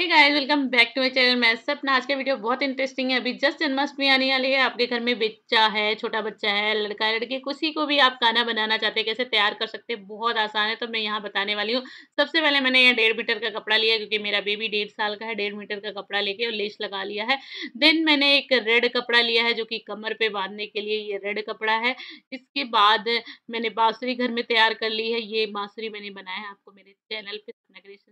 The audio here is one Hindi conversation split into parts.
Hey guys welcome back to my channel मैं सपना, आज का वीडियो बहुत इंटरेस्टिंग है। अभी जस्ट जन्माष्टमी आने वाली है। आपके घर में बच्चा है, छोटा बच्चा है, लड़का है, लड़की किसी को भी आप खाना बनाना चाहते हैं, कैसे तैयार कर सकते हैं, बहुत आसान है। तो मैं यहाँ बताने वाली हूँ। सबसे पहले मैंने यहाँ डेढ़ मीटर का कपड़ा लिया, क्योंकि मेरा बेबी डेढ़ साल का है, डेढ़ मीटर का कपड़ा लेके और लेस लगा लिया है। देन मैंने एक रेड कपड़ा लिया है, जो कि कमर पे बांधने के लिए ये रेड कपड़ा है। इसके बाद मैंने बाँसुरी घर में तैयार कर ली है। ये बाँसुरी मैंने बनाया है आपको मेरे चैनल पे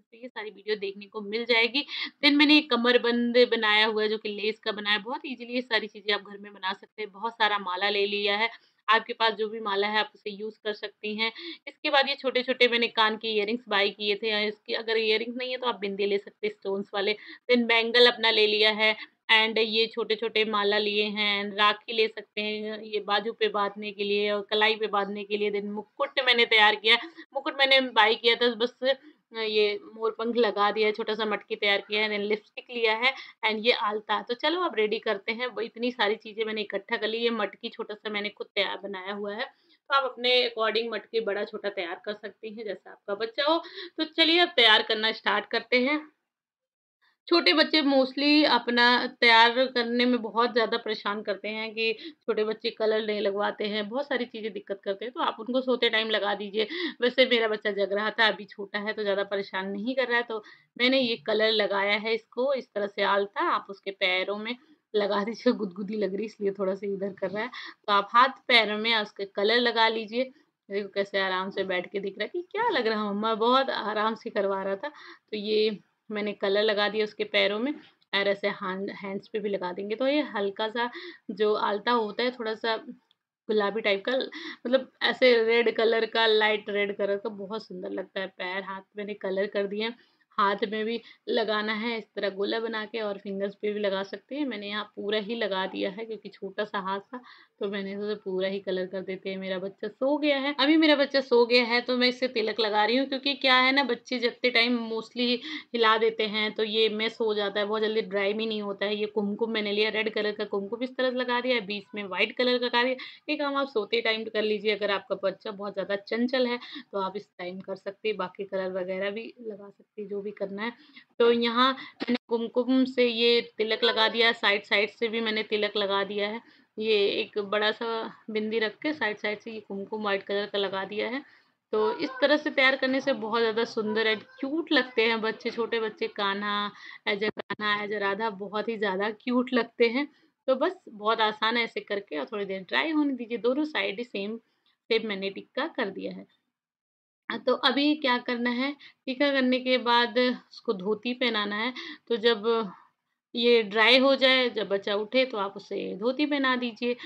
क्रिएशन से ये सारी वीडियो देखने को मिल जाएगी। देन मैंने एक कमरबंद बनाया हुआ है, जो कि लेस का बनाया, बहुत इजीली ये सारी चीज़ें आप घर में बना सकते हैं। बहुत सारा माला ले लिया है। आपके पास जो भी माला है, आप उसे यूज़ कर सकती हैं। इसके बाद ये छोटे-छोटे मैंने कान के इयरिंग्स बाई किए थे इसकी अगर इयरिंग्स नहीं है तो आप बिंदी ले सकते हैं स्टोन्स वाले। देन बैंगल अपना ले लिया है एंड ये छोटे-छोटे माला लिए हैं एंड राखी ले सकते हैं, ये बाजू पे बांधने के लिए और कलाई पे बांधने के लिए। देन मुकुट मैंने तैयार किया मुकुट मैंने बाय किया था, बस ये मोरपंख लगा दिया है छोटा-सा मटकी तैयार किया है लिपस्टिक लिया है एंड ये आलता तो चलो अब रेडी करते हैं। वो इतनी सारी चीज़ें मैंने इकट्ठा कर ली। ये मटकी छोटा-सा मैंने खुद तैयार बनाया हुआ है। तो आप अपने अकॉर्डिंग मटकी बड़ा-छोटा तैयार कर सकती हैं, जैसा आपका बच्चा हो। तो चलिए अब तैयार करना स्टार्ट करते हैं। छोटे बच्चे मोस्टली अपना तैयार करने में बहुत ज़्यादा परेशान करते हैं कि छोटे बच्चे कलर नहीं लगवाते हैं, बहुत सारी चीज़ें दिक्कत करते हैं, तो आप उनको सोते टाइम लगा दीजिए। वैसे मेरा बच्चा जग रहा था, अभी छोटा है तो ज़्यादा परेशान नहीं कर रहा है, तो मैंने ये कलर लगाया है इसको इस तरह से आलता आप उसके पैरों में लगा दीजिए, गुदगुदी लग रही इसलिए थोड़ा-सा इधर कर रहा है। तो आप हाथ पैरों में उसके कलर लगा लीजिए। देखो कैसे आराम से बैठ के दिख रहा है कि क्या लग रहा है मम्मा बहुत आराम से करवा रहा था। तो ये मैंने कलर लगा दिया उसके पैरों में और ऐसे हैंड हैंड्स पे भी लगा देंगे। तो ये हल्का सा जो आलता होता है थोड़ा सा गुलाबी टाइप का मतलब ऐसे रेड कलर का लाइट रेड कलर का बहुत सुंदर लगता है। पैर, हाथ मैंने कलर कर दिए हाथ में भी लगाना है, इस तरह गोला बना के और फिंगर्स पे भी लगा सकते हैं। मैंने यहाँ पूरा ही लगा दिया है क्योंकि छोटा सा हाथ था तो मैंने सोचा पूरा ही कलर कर देते हैं। मेरा बच्चा सो गया है। अभी मेरा बच्चा सो गया है तो मैं इससे तिलक लगा रही हूँ क्योंकि क्या है ना, बच्चे जगते टाइम मोस्टली हिला देते हैं तो ये मेस हो जाता है, बहुत जल्दी ड्राई भी नहीं होता है। ये कुमकुम मैंने लिया रेड कलर का कुमकुम इस तरह लगा दिया बीच में व्हाइट कलर का लगा दिया ये काम आप सोते टाइम कर लीजिए, अगर आपका बच्चा बहुत ज़्यादा चंचल है तो आप इस टाइम कर सकते बाकी कलर वगैरह भी लगा सकते जो भी करना है। तो यहाँ मैंने कुमकुम से ये तिलक लगा दिया, साइड साइड से भी मैंने तिलक लगा दिया है। ये एक बड़ा सा बिंदी रख के साइड साइड से ये कुमकुम वाइट कलर का लगा दिया है। तो इस तरह से तैयार करने से बहुत ज़्यादा सुंदर एंड क्यूट लगते हैं बच्चे, छोटे बच्चे। Kanha, as a Kanha, as a Radha बहुत ही ज़्यादा क्यूट लगते हैं। तो बस बहुत आसान है ऐसे करके और थोड़ी देर ड्राई होने दीजिए। दोनों साइड ही सेम सेम मैंने टिक्का कर दिया है। तो अभी क्या करना है टीका करने के बाद उसको धोती पहनाना है। तो जब ये ड्राई हो जाए, जब बच्चा उठे तो आप उसे धोती पहना दीजिए।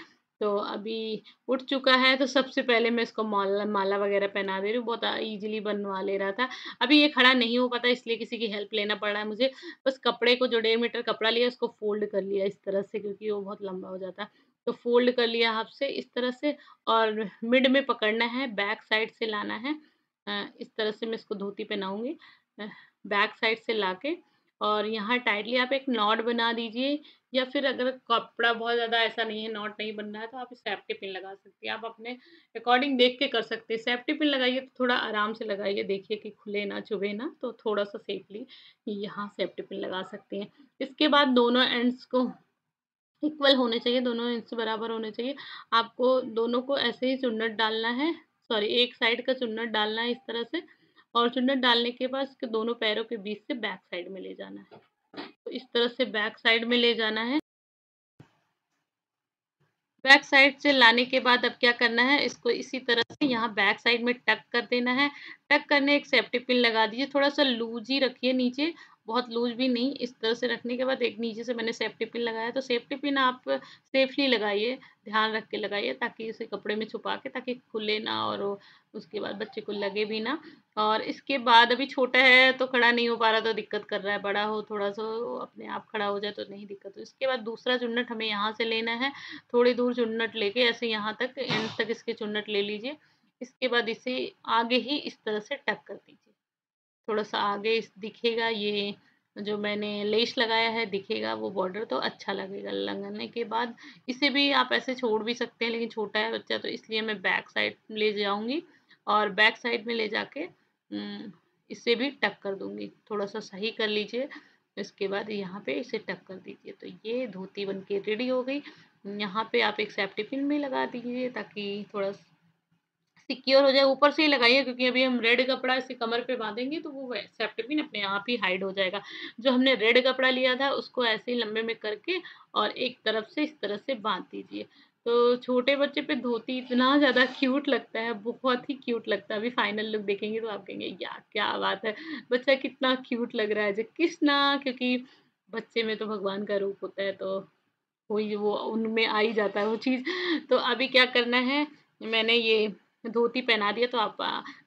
तो अभी उठ चुका है तो सबसे पहले मैं इसको माला माला वगैरह पहना दे रही हूँ, बहुत ईजिली बनवा ले रहा था। अभी ये खड़ा नहीं हो पाता, इसलिए किसी की हेल्प लेना पड़ रहा है मुझे। बस कपड़े को, जो डेढ़ मीटर कपड़ा लिया, उसको फोल्ड कर लिया इस तरह से, क्योंकि वो बहुत लंबा हो जाता। तो फोल्ड कर लिया आपसे इस तरह से और मिड में पकड़ना है बैक साइड से लाना है। इस तरह से मैं इसको धोती पहनाऊँगी। बैक साइड से लाके और यहाँ टाइटली आप एक नॉट बना दीजिए या फिर अगर कपड़ा बहुत ज़्यादा ऐसा नहीं है, नॉट नहीं बन रहा है तो आप सेफ्टी पिन लगा सकती हैं। आप अपने अकॉर्डिंग देख के कर सकते हैं। सेफ्टी पिन लगाइए तो थोड़ा आराम से लगाइए। देखिए कि खुले ना, चुभे ना तो थोड़ा सा सेफली यहाँ सेफ्टी पिन लगा सकते हैं। इसके बाद दोनों एंड्स को इक्वल होने चाहिए, दोनों एंड्स बराबर होने चाहिए। आपको दोनों को ऐसे ही चुन्नट डालना है। सॉरी, एक साइड का चुन्नट डालना है इस तरह से और चुन्नट डालने के बाद इसके दोनों पैरों के बीच से बैक साइड में ले जाना है। तो इस तरह से बैक साइड में ले जाना है। बैक साइड से लाने के बाद अब क्या करना है, इसको इसी तरह से यहाँ बैक साइड में टक कर देना है। टक करने एक सेफ्टी पिन लगा दीजिए, थोड़ा सा लूज ही रखिए नीचे बहुत लूज भी नहीं, इस तरह से रखने के बाद एक नीचे से मैंने सेफ्टी पिन लगाया। तो सेफ्टी पिन आप सेफली लगाइए, ध्यान रख के लगाइए ताकि इसे कपड़े में छुपा के, ताकि खुले ना और उसके बाद बच्चे को लगे भी ना। और इसके बाद अभी छोटा है तो खड़ा नहीं हो पा रहा तो दिक्कत कर रहा है। बड़ा हो, थोड़ा सा अपने आप खड़ा हो जाए तो नहीं दिक्कत। हो इसके बाद दूसरा चुन्नट हमें यहाँ से लेना है। थोड़ी दूर चुन्नट लेके, ऐसे यहाँ तक एंड तक इसके चुन्नट ले लीजिए। इसके बाद इसे आगे ही इस तरह से टक कर दीजिए। थोड़ा सा आगे दिखेगा, ये जो मैंने लेस लगाया है दिखेगा, वो बॉर्डर तो अच्छा लगेगा लगाने के बाद। इसे भी आप ऐसे छोड़ भी सकते हैं, लेकिन छोटा है बच्चा तो इसलिए मैं बैक साइड ले जाऊँगी और बैक साइड में ले जाके इसे भी टक कर दूँगी। थोड़ा सा सही कर लीजिए, इसके बाद यहाँ पे इसे टक कर दीजिए। तो ये धोती बन के रेडी हो गई। यहाँ पे आप एक सेफ्टी पिन भी लगा दीजिए, ताकि थोड़ा सिक्योर हो जाए, ऊपर से ही लगाइए, क्योंकि अभी हम रेड कपड़ा इसे कमर पे बांधेंगे तो वो सेफ्टी पिन अपने आप ही हाइड हो जाएगा। जो हमने रेड कपड़ा लिया था, उसको ऐसे ही लंबे में करके और एक तरफ़ से इस तरह से बाँध दीजिए। तो छोटे बच्चे पे धोती इतना ज़्यादा क्यूट लगता है, बहुत ही क्यूट लगता है। अभी फाइनल लुक देखेंगे तो आप कहेंगे, यार, क्या बात है, बच्चा कितना क्यूट लग रहा है जो कृष्णा क्योंकि बच्चे में तो भगवान का रूप होता है तो वही वो उनमें आ ही जाता है वो चीज़। तो अभी क्या करना है, मैंने ये धोती पहना दिया तो आप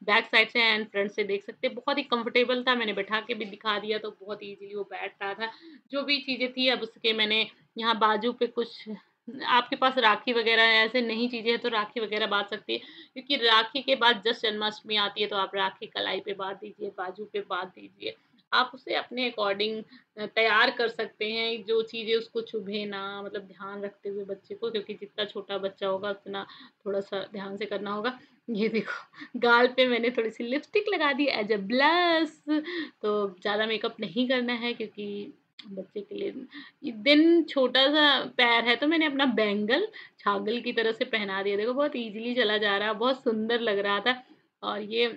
बैक साइड से एंड फ्रंट से देख सकते हैं। बहुत ही कंफर्टेबल था, मैंने बैठा के भी दिखा दिया तो बहुत ईजीली वो बैठ रहा था। जो भी चीज़ें थी, अब उसके मैंने यहाँ बाजू पे कुछ, आपके पास राखी वगैरह ऐसे नहीं चीज़ें हैं तो राखी वगैरह बाँध सकती है। क्योंकि राखी के बाद जस्ट जन्माष्टमी आती है तो आप राखी कलाई पे बाँध दीजिए, बाजू पे बाँध दीजिए। आप उसे अपने अकॉर्डिंग तैयार कर सकते हैं, जो चीज़ें उसको चुभे ना मतलब ध्यान रखते हुए बच्चे को, क्योंकि जितना छोटा बच्चा होगा, उतना थोड़ा सा ध्यान से करना होगा। ये देखो, गाल पे मैंने थोड़ी सी लिपस्टिक लगा दी, एज अ ब्लस। तो ज़्यादा मेकअप नहीं करना है, क्योंकि बच्चे के लिए दिन छोटा सा पैर है तो मैंने अपना बैंगल, छागल की तरह से पहना दिया। देखो, बहुत इजीली चला जा रहा, बहुत सुंदर लग रहा था। और ये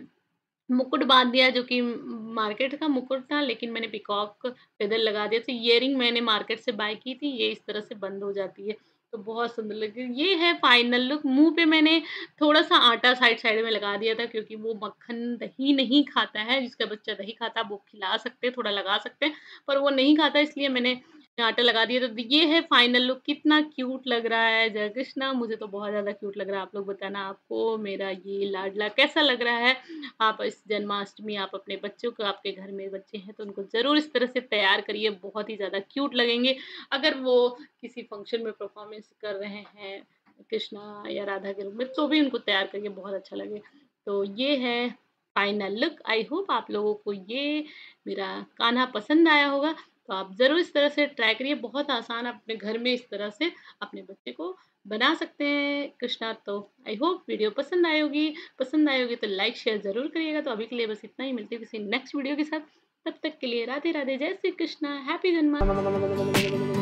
मुकुट बाँध दिया, जो कि मार्केट का मुकुट था, लेकिन मैंने पिकॉक फेदर लगा दिया तो ईयरिंग मैंने मार्केट से बाय की थी, ये इस तरह से बंद हो जाती है। तो बहुत सुंदर लगी, ये है फाइनल लुक। मुँह पे मैंने थोड़ा सा आटा साइड साइड में लगा दिया था, क्योंकि वो मक्खन दही नहीं खाता है, जिसका बच्चा दही खाता वो खिला सकते थोड़ा लगा सकते पर वो नहीं खाता, इसलिए मैंने आटा लगा दिया तो ये है फाइनल लुक कितना क्यूट लग रहा है जय कृष्णा मुझे तो बहुत ज़्यादा क्यूट लग रहा है। आप लोग बताना आपको, मेरा ये लाडला कैसा लग रहा है? आप इस जन्माष्टमी, आप अपने बच्चों को, आपके घर में बच्चे हैं तो उनको ज़रूर इस तरह से तैयार करिए। बहुत ही ज़्यादा क्यूट लगेंगे। अगर वो किसी फ़ंक्शन में परफॉर्मेंस कर रहे हैं, कृष्णा या राधा के रूप में तो भी उनको तैयार करिए, बहुत अच्छा लगे। तो ये है फाइनल लुक आई होप आप लोगों को ये मेरा कान्हा पसंद आया होगा। तो आप ज़रूर इस तरह से ट्राई करिए। बहुत आसान आप अपने घर में इस तरह से अपने बच्चे को बना सकते हैं कृष्णा। तो आई होप वीडियो पसंद आई होगी। पसंद आई होगी तो लाइक शेयर ज़रूर करिएगा। तो अभी के लिए बस इतना ही। मिलती है किसी नेक्स्ट वीडियो के साथ। तब तक के लिए राधे राधे जय श्री कृष्णा। हैप्पी जन्मा